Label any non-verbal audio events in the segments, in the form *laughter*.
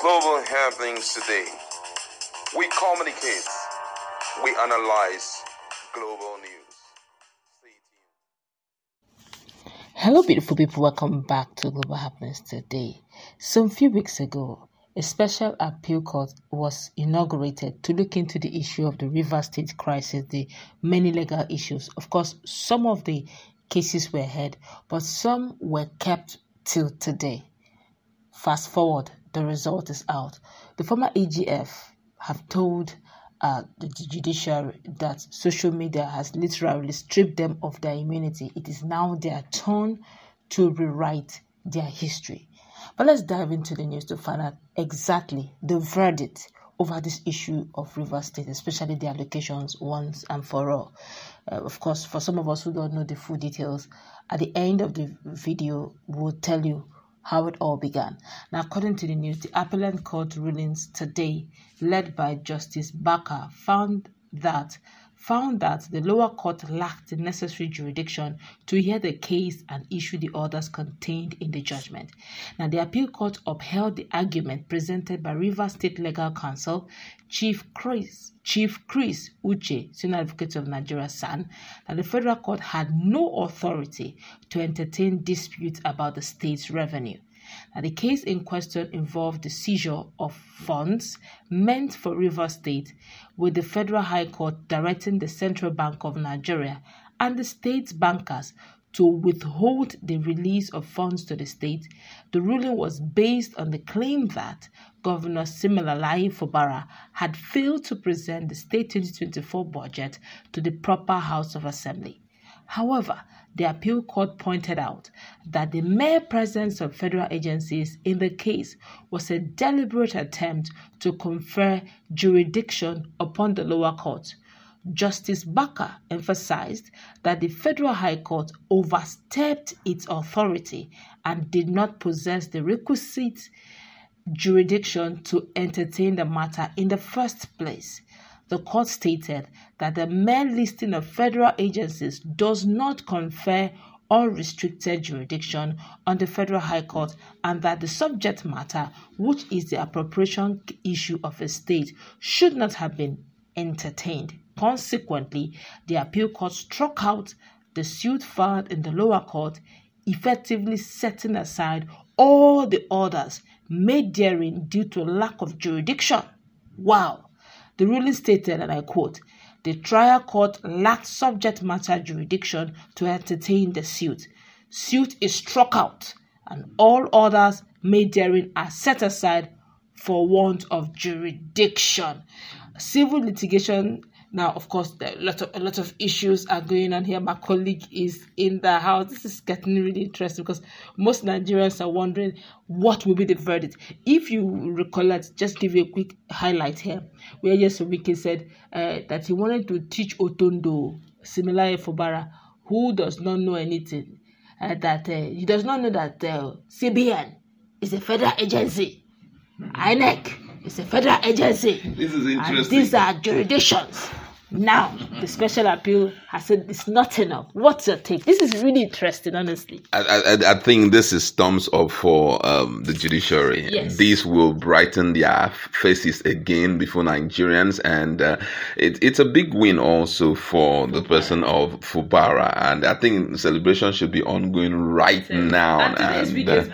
global happenings today. We communicate, we analyze global news. Hello, beautiful people. Welcome back to Global Happenings today. Some few weeks ago, a special appeal court was inaugurated to look into the issue of the River State crisis, the many legal issues. Of course, some of the cases were heard, but some were kept till today. Fast forward, the result is out. The former AGF have told uh, the judiciary that social media has literally stripped them of their immunity. It is now their turn to rewrite their history. But let's dive into the news to find out exactly the verdict over this issue of River State, especially the allocations once and for all. Uh, of course, for some of us who don't know the full details, at the end of the video, we'll tell you how it all began. Now, according to the news, the appellate court rulings today, led by Justice Barka, found that found that the lower court lacked the necessary jurisdiction to hear the case and issue the orders contained in the judgment. Now, the appeal court upheld the argument presented by River State Legal Counsel, Chief Chris, Chief Chris Uche, Senior Advocate of Nigeria, SAN, that the federal court had no authority to entertain disputes about the state's revenue. Now, the case in question involved the seizure of funds meant for River State, with the Federal High Court directing the Central Bank of Nigeria and the state's bankers to withhold the release of funds to the state. The ruling was based on the claim that Governor Siminalayi Fubara had failed to present the state 2024 budget to the proper House of Assembly. However, the appeal court pointed out that the mere presence of federal agencies in the case was a deliberate attempt to confer jurisdiction upon the lower court. Justice Barka emphasized that the Federal High Court overstepped its authority and did not possess the requisite jurisdiction to entertain the matter in the first place the court stated that the mere listing of federal agencies does not confer unrestricted jurisdiction on the Federal High Court and that the subject matter, which is the appropriation issue of a state, should not have been entertained. Consequently, the appeal court struck out the suit filed in the lower court, effectively setting aside all the orders made therein due to lack of jurisdiction. Wow! The ruling stated, and I quote, the trial court lacked subject matter jurisdiction to entertain the suit. Suit is struck out, and all orders made therein are set aside for want of jurisdiction. Civil litigation now, of course, a lot of a lot of issues are going on here. My colleague is in the house. This is getting really interesting because most Nigerians are wondering what will be the verdict. If you recollect, just give you a quick highlight here, where Wike said uh, that he wanted to teach Otondo, Siminalayi Fubara, who does not know anything, uh, that uh, he does not know that uh, CBN is a federal agency. INEC it's a federal agency. This is interesting. And these are jurisdictions. Now, the special appeal has said it's not enough. What's your take? This is really interesting, honestly. I, I, I think this is thumbs up for um, the judiciary. Yes. This will brighten their faces again before Nigerians, and uh, it, it's a big win also for the person of Fubara. And I think celebration should be ongoing right now. And, uh,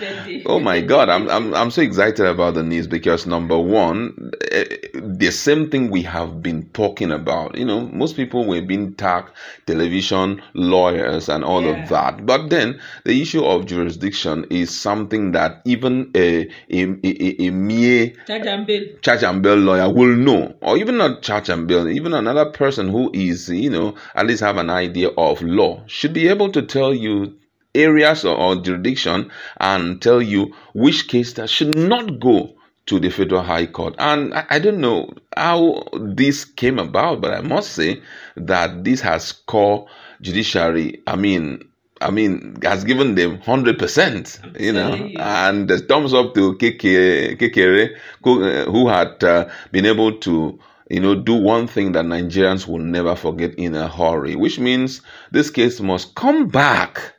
oh my *laughs* God, I'm, I'm I'm so excited about the news because number one, uh, the same thing we have been talking about you know, most people were being tagged television, lawyers, and all yeah. of that. But then the issue of jurisdiction is something that even a, a, a, a mere charge and bail. charge and bail lawyer will know, or even not church and bail, even another person who is, you know, at least have an idea of law should be able to tell you areas or, or jurisdiction and tell you which case that should not go to the Federal High Court. And I, I, don't know how this came about, but I must say that this has caught judiciary, I mean, I mean, has given them 100%, you know, and the thumbs up to Kekere, who, who had uh, been able to you know, do one thing that Nigerians will never forget in a hurry, which means this case must come back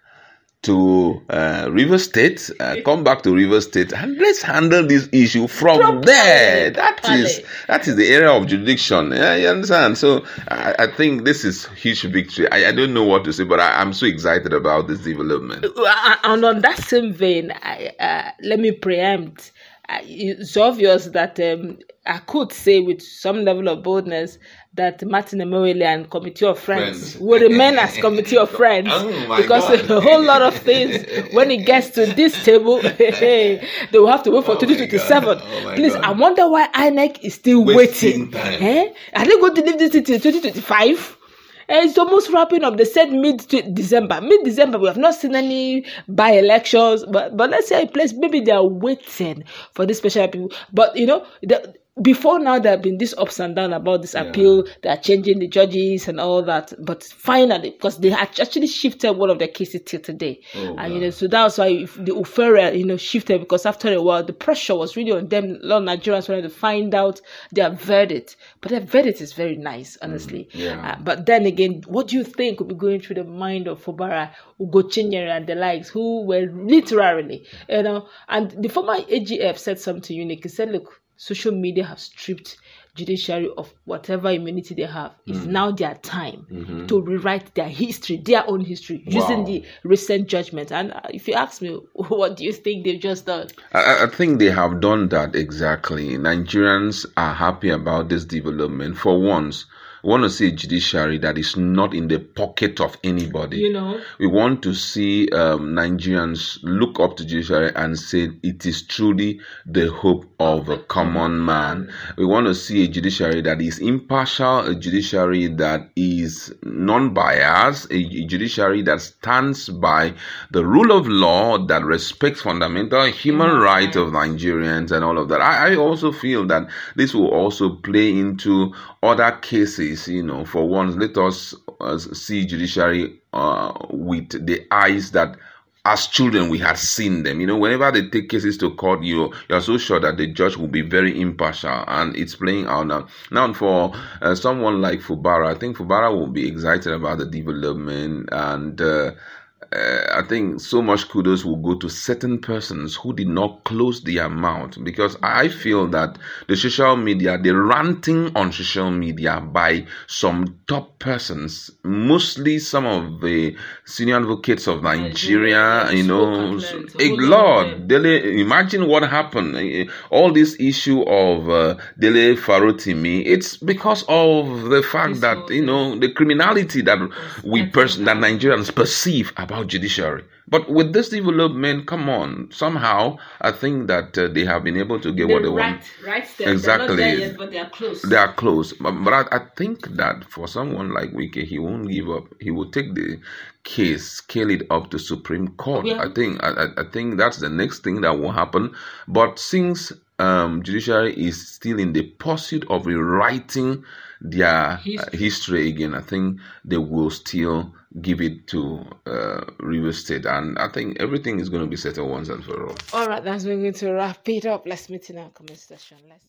to uh, River State, uh, come back to River State, and let's handle this issue from there. That is that is the area of jurisdiction. Yeah, you understand? So I, I think this is huge victory. I, I don't know what to say, but I, am so excited about this development. Uh, and on that same vein, I, uh, let me preempt. Uh, it's obvious that um, I could say with some level of boldness that Martin Amaewhule and Committee of Friends, friends. will remain as *laughs* Committee of Friends oh because God. a whole lot of things when it gets to this table, *laughs* they will have to wait for oh 2027. Oh Please, God. I wonder why INEC is still Wasting waiting. Eh? Are they going to leave this until 2025? Eh, it's almost wrapping up. They said mid December. Mid December, we have not seen any by elections, but but let's say a place maybe they are waiting for this special people. But you know, the, before now there have been this ups and down about this appeal. Yeah. they are changing the judges and all that. But finally because they had actually shifted one of their cases till today. Oh, and you know so that's why the Ufere, you know shifted because after a while the pressure was really on them. A lot of nigerians wanted to find out their verdict. But their verdict is very nice honestly. mm, yeah. Uh, but then again what do you think would be going through the mind of fubara ugochinyere and the likes who were literally you know? And the former agf said something unique. He said look social media have stripped judiciary of whatever immunity they have. It's mm. now their time mm-hmm. to rewrite their history, their own history, wow. using the recent judgment. And uh, if you ask me, *laughs* what do you think they've just done? I, I think they have done that exactly. Nigerians are happy about this development for once. We want to see a judiciary that is not in the pocket of anybody. You know, we want to see um, Nigerians look up to judiciary and say it is truly the hope of a common man. We want to see a judiciary that is impartial, a judiciary that is non-biased, a judiciary that stands by the rule of law, that respects fundamental human rights of Nigerians and all of that. I, I also feel that this will also play into other cases, you know, for once, let us uh, see judiciary uh, with the eyes that as children we had seen them. You know whenever they take cases to court you you're so sure that the judge will be very impartial and it's playing out now. Now for uh, someone like fubara i think fubara will be excited about the development and uh, uh, I think so much kudos will go to certain persons who did not close their mouth because I feel that the social media, the ranting on social media by some top persons, mostly some of the senior advocates of Nigeria, you know, Lord, Dele, imagine what happened. All this issue of uh, Dele Farotimi, it's because of the fact that, you know, the criminality that we person that Nigerians perceive about judiciary. But with this development, come on, somehow I think that uh, they have been able to get they what they right, want. Right step. Exactly. Yet, but they are close. They are close. But, but I, I, think that for someone like Wike, he won't give up. He will take the case, scale it up to Supreme Court. Yeah. I think I, I think that's the next thing that will happen. But since um, judiciary is still in the pursuit of rewriting their history. Uh, history again, I think they will still give it to uh, River State, and I think everything is going to be settled once and for all. All right, that's we're going to wrap it up. Let's meet in our comment section. Let's